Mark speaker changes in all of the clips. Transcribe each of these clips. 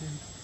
Speaker 1: Yeah.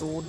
Speaker 2: ศูนย์